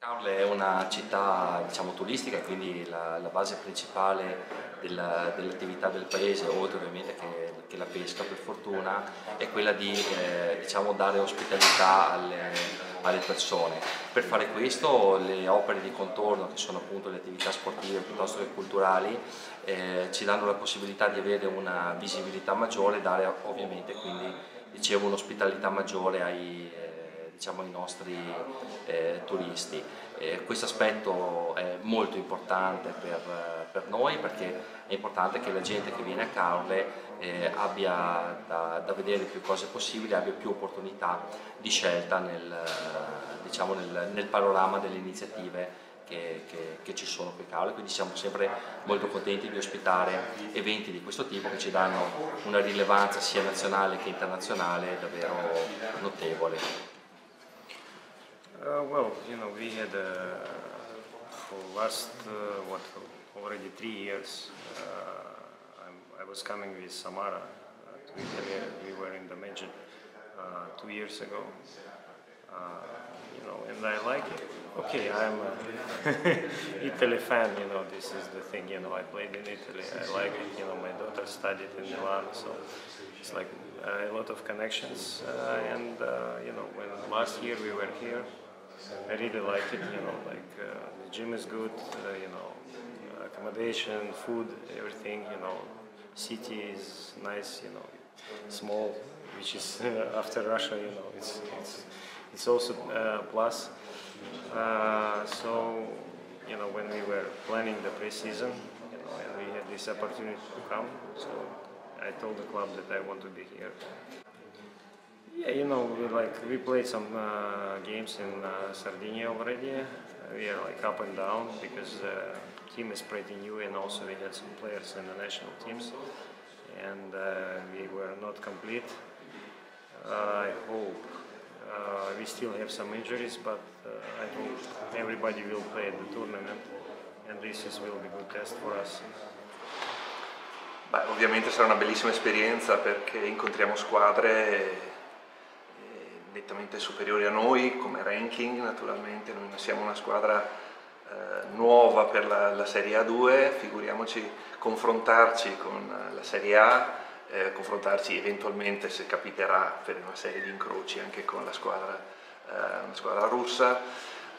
Caorle è una città diciamo, turistica, quindi la, la base principale dell'attività del paese, oltre ovviamente che, che, la pesca per fortuna, è quella di eh, diciamo, dare ospitalità alle, alle, persone. Per fare questo le opere di contorno, che sono appunto le attività sportive piuttosto che culturali, eh, ci danno la possibilità di avere una visibilità maggiore e dare ovviamente quindi dicevo un'ospitalità maggiore ai diciamo, ai nostri eh, turisti. Eh, questo aspetto è molto importante per, per, noi perché è importante che la gente che viene a Caorle eh, abbia da, da, vedere più cose possibili, abbia più opportunità di scelta nel, diciamo, nel, nel panorama delle iniziative che, che, che, ci sono qui a Caorle, quindi siamo sempre molto contenti di ospitare eventi di questo tipo che ci danno una rilevanza sia nazionale che internazionale davvero notevole. Uh, well, you know, we had uh, for last uh, what already three years. Uh, i was coming with Samara to Italy. We were in the major uh, two years ago. Uh, you know, and I like it. Okay, I'm an Italy fan. You know, this is the thing. You know, I played in Italy. I like it. You know, my daughter studied in Milan, so it's like a lot of connections. and you know, when last year we were here. I really like it. You know, like uh, the gym is good. Uh, you know, accommodation, food, everything. You know, city is nice. You know, small, which is after Russia. You know, it's it's it's also a plus. Uh, so you know, when we were planning the pre-season, you know, and we had this opportunity to come, so I told the club that I want to be here. Yeah, you know, we like we played some uh, games in uh, Sardinia already. We are like up and down because the team is pretty new, and also we had some players in the national teams, and uh, we were not complete. I hope uh, we still have some injuries, but uh, I hope everybody will play at the tournament, and this is, will be a good test for us. Beh, ovviamente sarà una bellissima esperienza perché incontriamo squadre nettamente superiori a noi come ranking naturalmente, noi siamo una squadra eh, nuova per la, la, Serie A2, figuriamoci confrontarci con la Serie A, eh, confrontarci eventualmente se capiterà per una serie di incroci anche con la squadra, eh, squadra russa.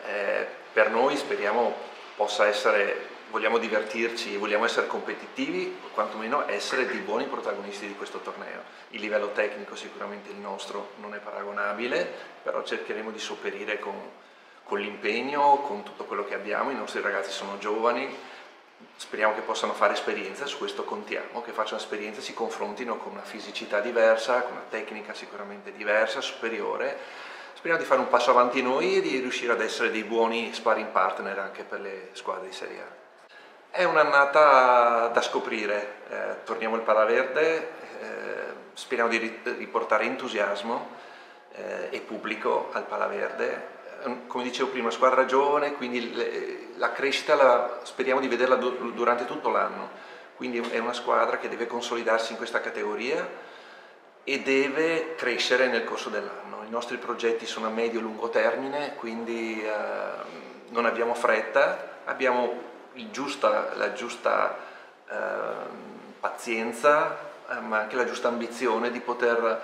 Eh, per noi speriamo possa essere vogliamo divertirci, vogliamo essere competitivi, o quantomeno essere dei buoni protagonisti di questo torneo. Il livello tecnico sicuramente il nostro non è paragonabile, però cercheremo di sopperire con, con l'impegno, con tutto quello che abbiamo, i nostri ragazzi sono giovani, speriamo che possano fare esperienza, su questo contiamo, che facciano esperienza, si confrontino con una fisicità diversa, con una tecnica sicuramente diversa, superiore, Speriamo di fare un passo avanti noi e di riuscire ad essere dei buoni sparring partner anche per le squadre di Serie A. È un'annata da scoprire, eh, torniamo al Palaverde, eh, speriamo di riportare entusiasmo eh, e pubblico al Palaverde. Come dicevo prima, squadra giovane, quindi le, la crescita la, speriamo di vederla du durante tutto l'anno. Quindi è una squadra che deve consolidarsi in questa categoria e deve crescere nel corso dell'anno. I nostri progetti sono a medio-lungo termine, quindi eh, non abbiamo fretta, abbiamo giusta, la giusta eh, pazienza, eh, ma anche la giusta ambizione di poter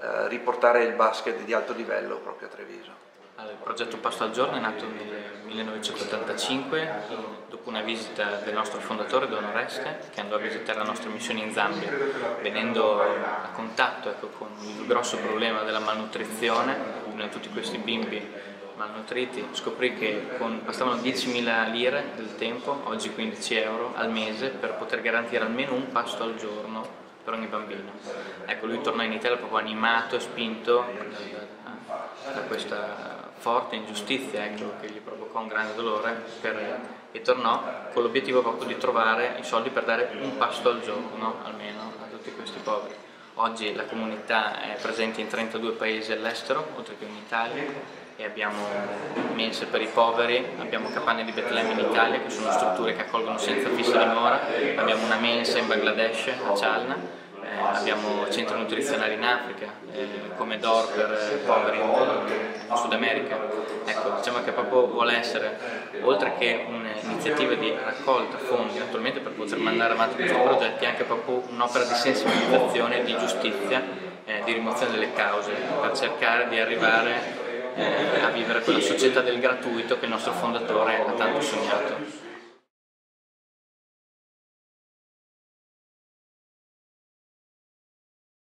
eh, riportare il basket di alto livello proprio a Treviso. Il progetto Pasto al Giorno è nato nel 1985 dopo una visita del nostro fondatore Don Oreste che andò a visitare la nostra missione in Zambia venendo a contatto ecco, con il grosso problema della malnutrizione di tutti questi bimbi malnutriti, scoprì che con, bastavano 10.000 lire del tempo, oggi 15 euro al mese, per poter garantire almeno un pasto al giorno per ogni bambino. Ecco, lui tornò in Italia proprio animato e spinto da questa forte ingiustizia ecco, che gli provocò un grande dolore per, e tornò con l'obiettivo proprio di trovare i soldi per dare un pasto al giorno almeno a tutti questi poveri. Oggi la comunità è presente in 32 paesi all'estero, oltre che in Italia, e abbiamo mense per i poveri, abbiamo capanne di Betlemme in Italia che sono strutture che accolgono senza fissa dimora, abbiamo una mensa in Bangladesh, a Chalna, eh, abbiamo centri nutrizionali in Africa, eh, come DOR per poveri in Sud America. Ecco, diciamo che proprio vuole essere, oltre che un'iniziativa di raccolta fondi attualmente per poter mandare avanti questi progetti, anche proprio un'opera di sensibilizzazione, di giustizia, eh, di rimozione delle cause, per cercare di arrivare eh, a vivere quella società del gratuito che il nostro fondatore ha tanto sognato.